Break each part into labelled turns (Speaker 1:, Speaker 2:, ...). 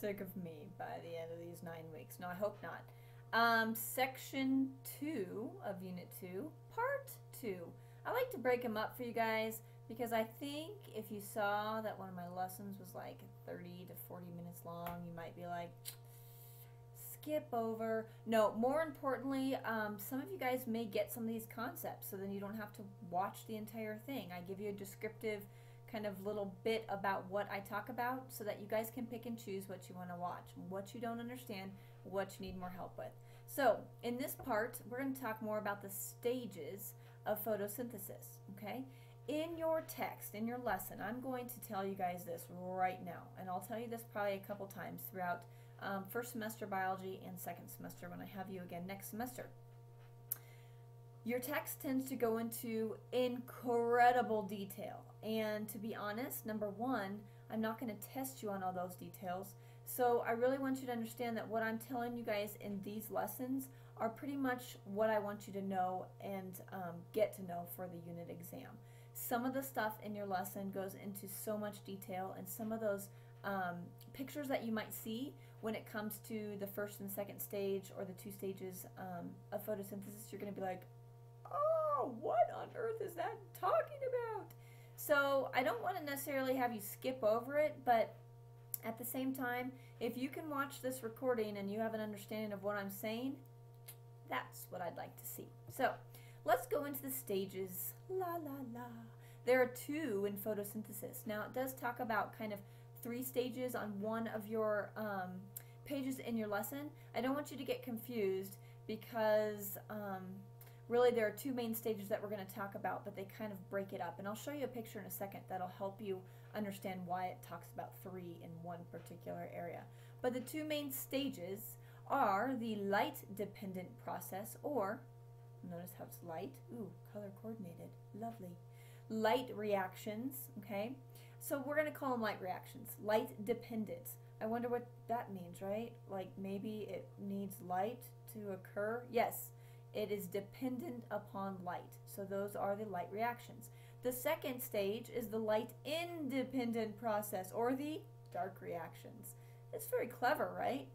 Speaker 1: sick of me by the end of these nine weeks. No, I hope not. Um, section two of Unit 2, Part 2. I like to break them up for you guys because I think if you saw that one of my lessons was like 30 to 40 minutes long, you might be like, skip over. No, more importantly, um, some of you guys may get some of these concepts so then you don't have to watch the entire thing. I give you a descriptive kind of little bit about what I talk about so that you guys can pick and choose what you want to watch, what you don't understand, what you need more help with. So, in this part, we're going to talk more about the stages of photosynthesis, okay? In your text, in your lesson, I'm going to tell you guys this right now, and I'll tell you this probably a couple times throughout um, first semester biology and second semester when I have you again next semester. Your text tends to go into incredible detail. And to be honest, number one, I'm not going to test you on all those details. So I really want you to understand that what I'm telling you guys in these lessons are pretty much what I want you to know and um, get to know for the unit exam. Some of the stuff in your lesson goes into so much detail and some of those um, pictures that you might see when it comes to the first and second stage or the two stages um, of photosynthesis, you're going to be like, oh, what on earth is that talking about? So I don't want to necessarily have you skip over it, but at the same time, if you can watch this recording and you have an understanding of what I'm saying, that's what I'd like to see. So let's go into the stages. La la la. There are two in photosynthesis. Now it does talk about kind of three stages on one of your um, pages in your lesson. I don't want you to get confused because um, really there are two main stages that we're going to talk about, but they kind of break it up. And I'll show you a picture in a second that'll help you understand why it talks about three in one particular area. But the two main stages are the light dependent process or notice how it's light? Ooh color coordinated. Lovely. Light reactions okay? So we're going to call them light reactions. Light dependent I wonder what that means right? Like maybe it needs light to occur? Yes it is dependent upon light so those are the light reactions the second stage is the light independent process or the dark reactions it's very clever right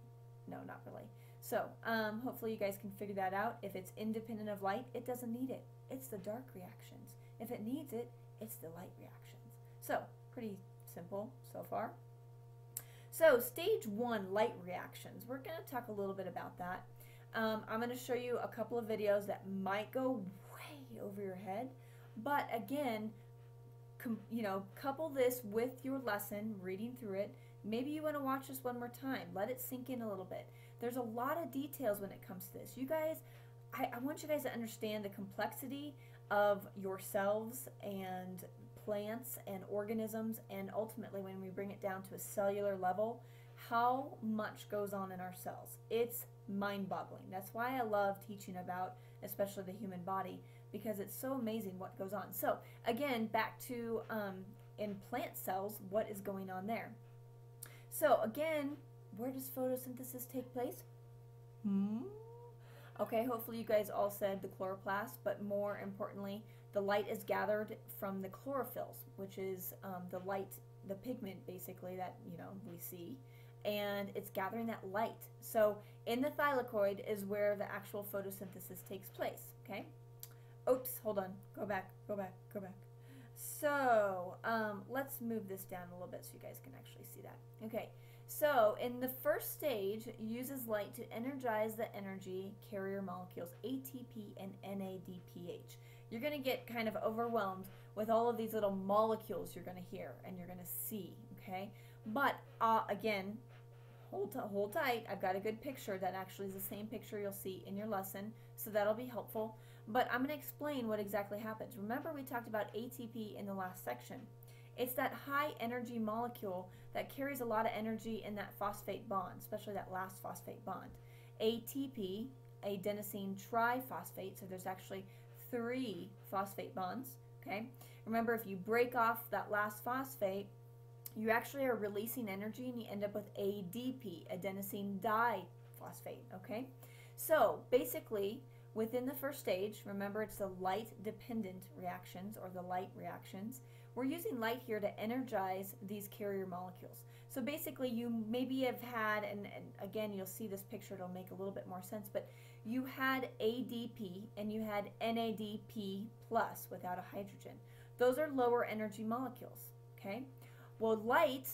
Speaker 1: no, not really. So, um, hopefully you guys can figure that out. If it's independent of light, it doesn't need it. It's the dark reactions. If it needs it, it's the light reactions. So, pretty simple so far. So, stage one, light reactions. We're going to talk a little bit about that. Um, I'm going to show you a couple of videos that might go way over your head. But again, you know, couple this with your lesson, reading through it, Maybe you want to watch this one more time. Let it sink in a little bit. There's a lot of details when it comes to this. You guys, I, I want you guys to understand the complexity of yourselves and plants and organisms, and ultimately, when we bring it down to a cellular level, how much goes on in our cells. It's mind boggling. That's why I love teaching about, especially the human body, because it's so amazing what goes on. So, again, back to um, in plant cells, what is going on there? So again, where does photosynthesis take place? Hmm? Okay, hopefully you guys all said the chloroplast, but more importantly, the light is gathered from the chlorophylls, which is um, the light, the pigment basically that, you know, we see, and it's gathering that light. So in the thylakoid is where the actual photosynthesis takes place, okay? Oops, hold on, go back, go back, go back. So um, let's move this down a little bit so you guys can actually see that. Okay, so in the first stage, uses light to energize the energy carrier molecules ATP and NADPH. You're going to get kind of overwhelmed with all of these little molecules you're going to hear and you're going to see, okay? But uh, again, hold, hold tight. I've got a good picture that actually is the same picture you'll see in your lesson, so that'll be helpful. But I'm going to explain what exactly happens. Remember we talked about ATP in the last section. It's that high energy molecule that carries a lot of energy in that phosphate bond, especially that last phosphate bond. ATP, adenosine triphosphate, so there's actually three phosphate bonds, okay? Remember, if you break off that last phosphate, you actually are releasing energy and you end up with ADP, adenosine diphosphate, okay? So basically, within the first stage, remember it's the light dependent reactions or the light reactions, we're using light here to energize these carrier molecules. So basically you maybe have had, and, and, again you'll see this picture, it'll make a little bit more sense, but you had ADP and you had NADP plus without a hydrogen. Those are lower energy molecules, okay? Well, light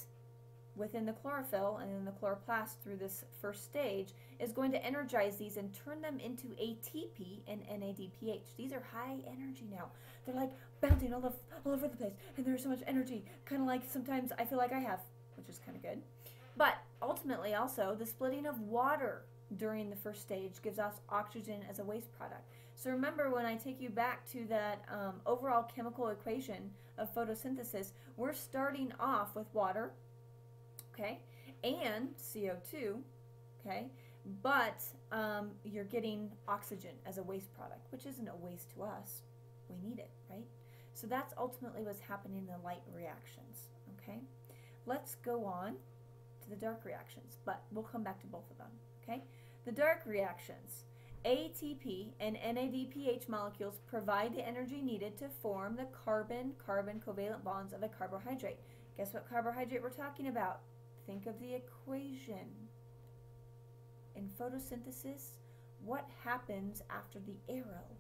Speaker 1: within the chlorophyll and in the chloroplast through this first stage is going to energize these and turn them into ATP and NADPH. These are high energy now. They're like bouncing all, of, all over the place and there's so much energy, kind of like sometimes I feel like I have, which is kind of good. But ultimately also the splitting of water during the first stage gives us oxygen as a waste product. So remember when I take you back to that um, overall chemical equation of photosynthesis, we're starting off with water, okay, and CO2, okay, but um, you're getting oxygen as a waste product, which isn't a waste to us. We need it, right? So that's ultimately what's happening in the light reactions, okay? Let's go on to the dark reactions, but we'll come back to both of them, okay? The dark reactions. ATP and NADPH molecules provide the energy needed to form the carbon-carbon covalent bonds of a carbohydrate. Guess what carbohydrate we're talking about? Think of the equation. In photosynthesis, what happens after the arrow?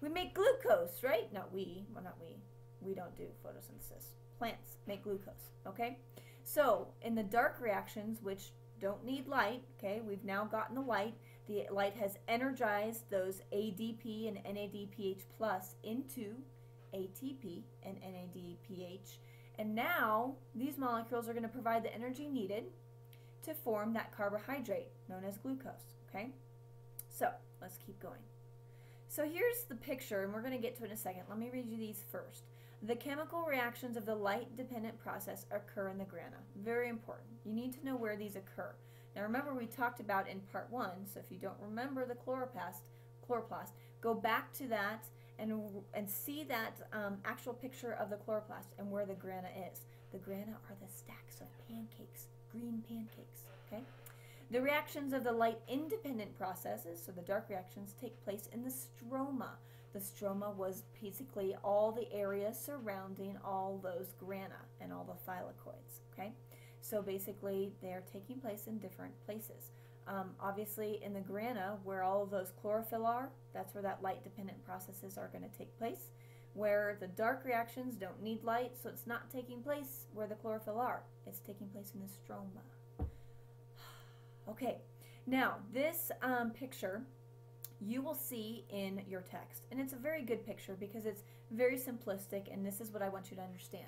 Speaker 1: We make glucose, right? Not we, well not we. We don't do photosynthesis. Plants make glucose, okay? So, in the dark reactions, which don't need light, okay? We've now gotten the light. The light has energized those ADP and NADPH plus into ATP and NADPH. And now these molecules are going to provide the energy needed to form that carbohydrate known as glucose, okay? So let's keep going. So here's the picture, and we're going to get to it in a second. Let me read you these first. The chemical reactions of the light-dependent process occur in the grana. Very important. You need to know where these occur. Now remember we talked about in part one, so if you don't remember the chloroplast, chloroplast, go back to that and, and see that um, actual picture of the chloroplast and where the grana is. The grana are the stacks of pancakes, green pancakes, okay? The reactions of the light-independent processes, so the dark reactions, take place in the stroma. The stroma was basically all the area surrounding all those grana and all the thylakoids, okay? So basically, they're taking place in different places. Um, obviously, in the grana, where all of those chlorophyll are, that's where that light-dependent processes are going to take place. Where the dark reactions don't need light, so it's not taking place where the chlorophyll are. It's taking place in the stroma. okay, now this um, picture you will see in your text. And it's a very good picture because it's very simplistic, and this is what I want you to understand.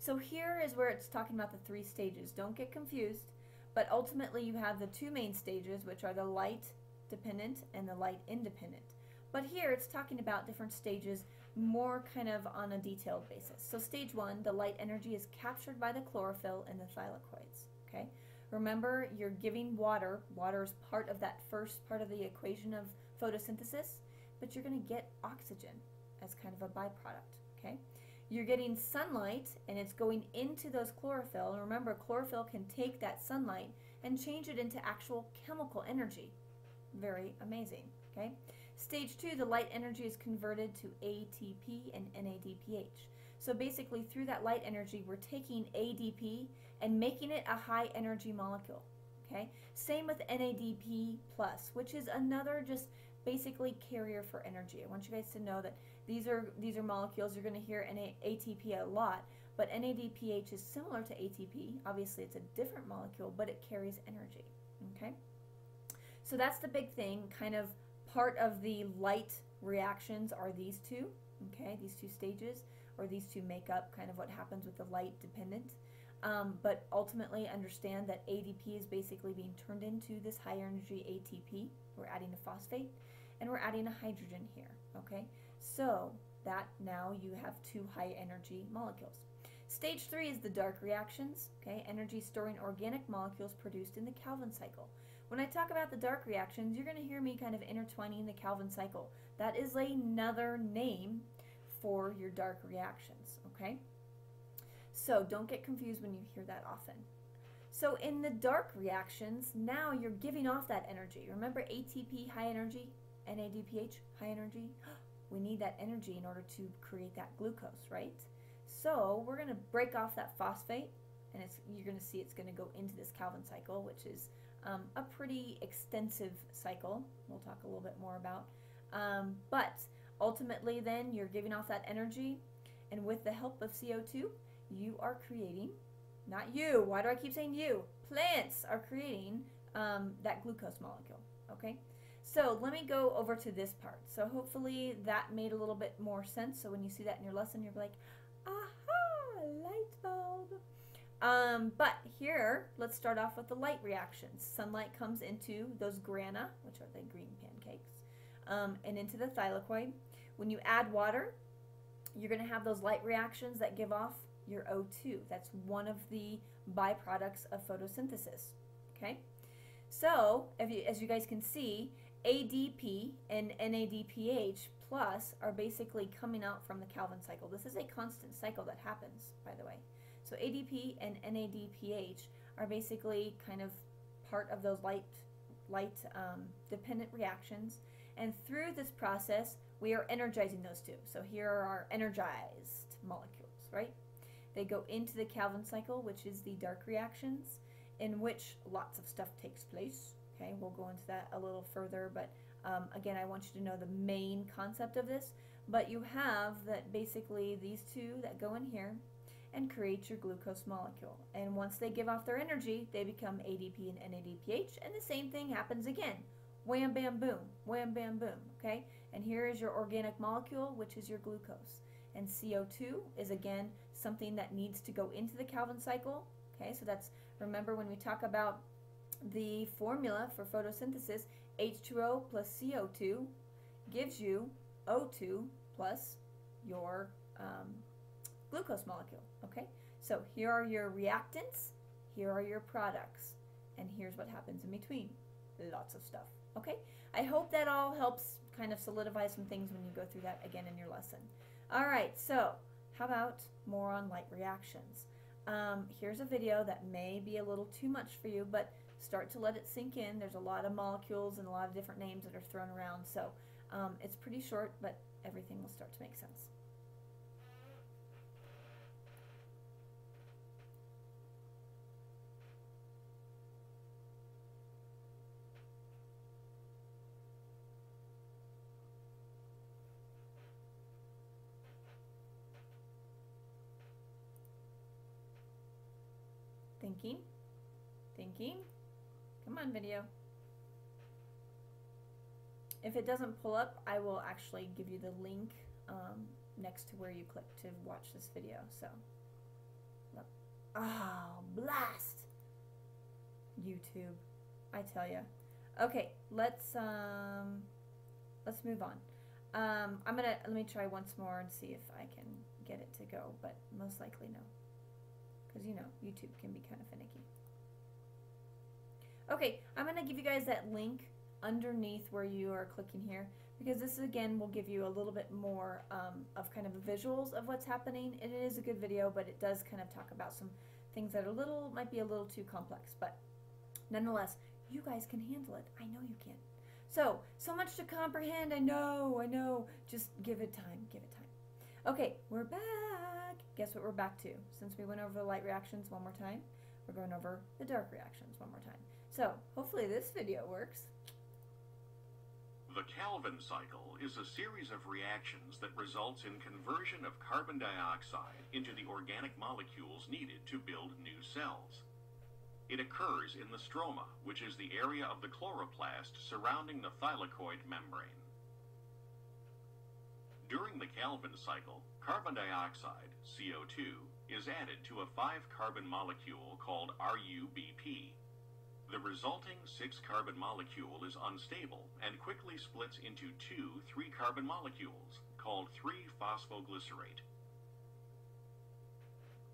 Speaker 1: So here is where it's talking about the three stages. Don't get confused, but ultimately you have the two main stages, which are the light dependent and the light independent. But here it's talking about different stages more kind of on a detailed basis. So stage one, the light energy is captured by the chlorophyll and the thylakoids. Okay. Remember, you're giving water. Water is part of that first part of the equation of photosynthesis, but you're going to get oxygen as kind of a byproduct. Okay you're getting sunlight and it's going into those chlorophyll. And remember, chlorophyll can take that sunlight and change it into actual chemical energy. Very amazing, okay? Stage two, the light energy is converted to ATP and NADPH. So basically, through that light energy, we're taking ADP and making it a high energy molecule, okay? Same with NADP+, plus, which is another just basically carrier for energy. I want you guys to know that these are these are molecules you're going to hear NA, ATP a lot, but NADPH is similar to ATP. Obviously, it's a different molecule, but it carries energy. Okay, so that's the big thing. Kind of part of the light reactions are these two. Okay, these two stages, or these two make up kind of what happens with the light dependent. Um, but ultimately, understand that ADP is basically being turned into this high energy ATP. We're adding a phosphate, and we're adding a hydrogen here. Okay. So that now you have two high energy molecules. Stage three is the dark reactions, okay, energy storing organic molecules produced in the Calvin cycle. When I talk about the dark reactions, you're going to hear me kind of intertwining the Calvin cycle. That is another name for your dark reactions, okay? So don't get confused when you hear that often. So in the dark reactions, now you're giving off that energy. Remember ATP, high energy, NADPH, high energy? we need that energy in order to create that glucose, right? So we're going to break off that phosphate, and you're going to see it's going to go into this Calvin cycle, which is um, a pretty extensive cycle. We'll talk a little bit more about. Um, but ultimately, then you're giving off that energy, and with the help of CO2, you are creating, not you. Why do I keep saying you? Plants are creating um, that glucose molecule. Okay. So let me go over to this part. So hopefully that made a little bit more sense. So when you see that in your lesson, you're like, aha, light bulb. Um, but here, let's start off with the light reactions. Sunlight comes into those grana, which are the green pancakes, um, and into the thylakoid. When you add water, you're going to have those light reactions that give off your O2. That's one of the byproducts of photosynthesis. Okay? So, you, as you guys can see, ADP and NADPH plus are basically coming out from the Calvin cycle. This is a constant cycle that happens, by the way. So ADP and NADPH are basically kind of part of those light, light um, dependent reactions. And through this process, we are energizing those two. So here are our energized molecules, right? They go into the Calvin cycle, which is the dark reactions, in which lots of stuff takes place. Okay, we'll go into that a little further, but um, again, I want you to know the main concept of this. But you have that basically these two that go in here and create your glucose molecule. And once they give off their energy, they become ADP and NADPH, and the same thing happens again. Wham, bam, boom, wham, bam, boom, okay? And here is your organic molecule, which is your glucose. And CO2 is again something that needs to go into the Calvin cycle, okay? So that's, remember when we talk about the formula for photosynthesis, H2O plus CO2 gives you O2 plus your um, glucose molecule. Okay, so here are your reactants, here are your products, and here's what happens in between. Lots of stuff. Okay, I hope that all helps kind of solidify some things when you go through that again in your lesson. All right, so how about more on light reactions? Um, here's a video that may be a little too much for you, but start to let it sink in. There's a lot of molecules and a lot of different names that are thrown around, so um, it's pretty short, but everything will start to make sense. Thinking. Video. If it doesn't pull up, I will actually give you the link um, next to where you click to watch this video. So, oh, blast! YouTube, I tell you. Okay, let's um, let's move on. Um, I'm gonna let me try once more and see if I can get it to go, but most likely no because you know YouTube can be kind of finicky. Okay, I'm going to give you guys that link underneath where you are clicking here because this again will give you a little bit more um, of kind of visuals of what's happening. It is a good video, but it does kind of talk about some things that are a little, might be a little too complex, but nonetheless, you guys can handle it. I know you can. So, so much to comprehend. I know, I know. Just give it time, give it time. Okay, we're back guess what we're back to? Since we went over the light reactions one more time, we're going over the dark reactions one more time. So, hopefully this video works.
Speaker 2: The Calvin cycle is a series of reactions that results in conversion of carbon dioxide into the organic molecules needed to build new cells. It occurs in the stroma, which is the area of the chloroplast surrounding the thylakoid membrane. During the Calvin cycle, carbon dioxide, CO2, is added to a five-carbon molecule called RUBP. The resulting six-carbon molecule is unstable and quickly splits into two three-carbon molecules called 3-phosphoglycerate.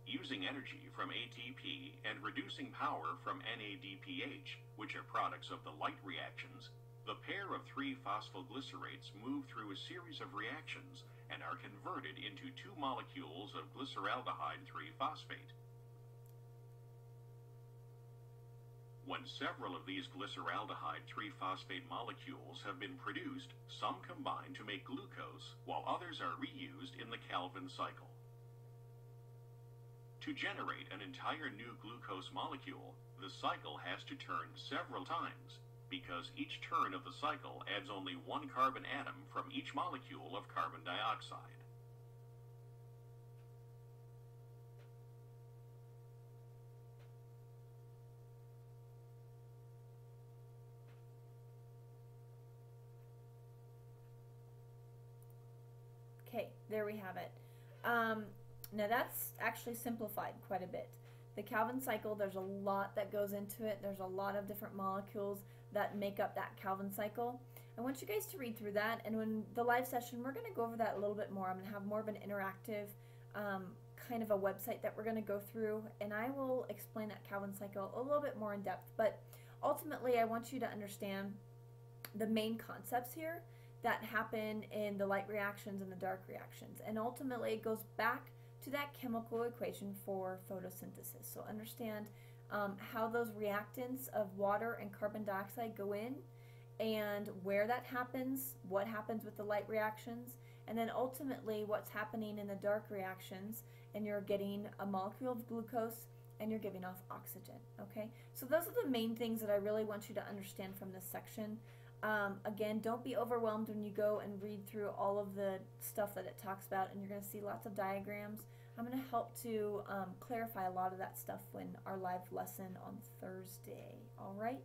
Speaker 2: Using energy from ATP and reducing power from NADPH, which are products of the light reactions, the pair of three phosphoglycerates move through a series of reactions and are converted into two molecules of glyceraldehyde 3-phosphate. When several of these glyceraldehyde 3-phosphate molecules have been produced, some combine to make glucose, while others are reused in the Calvin cycle. To generate an entire new glucose molecule, the cycle has to turn several times, because each turn of the cycle adds only one carbon atom from each molecule of carbon dioxide.
Speaker 1: Okay, there we have it. Um, now that's actually simplified quite a bit. The Calvin cycle, there's a lot that goes into it. There's a lot of different molecules that make up that Calvin cycle. I want you guys to read through that, and when the live session, we're going to go over that a little bit more. I'm going to have more of an interactive um, kind of a website that we're going to go through, and I will explain that Calvin cycle a little bit more in depth. But ultimately, I want you to understand the main concepts here that happen in the light reactions and the dark reactions. And ultimately, it goes back to that chemical equation for photosynthesis. So understand um, how those reactants of water and carbon dioxide go in and where that happens, what happens with the light reactions, and then ultimately what's happening in the dark reactions and you're getting a molecule of glucose and you're giving off oxygen okay so those are the main things that I really want you to understand from this section um, again don't be overwhelmed when you go and read through all of the stuff that it talks about and you're going to see lots of diagrams. I'm going to help to um, clarify a lot of that stuff when our live lesson on Thursday all right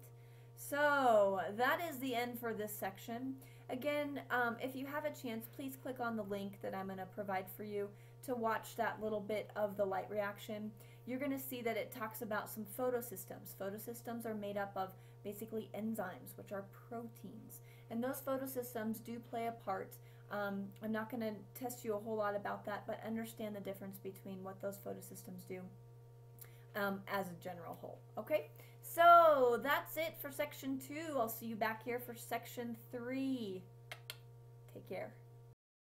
Speaker 1: so that is the end for this section. Again um, if you have a chance please click on the link that I'm going to provide for you to watch that little bit of the light reaction you're going to see that it talks about some photosystems. Photosystems are made up of basically enzymes, which are proteins. And those photosystems do play a part. Um, I'm not going to test you a whole lot about that, but understand the difference between what those photosystems do um, as a general whole. Okay? So that's it for section two. I'll see you back here for section three. Take care.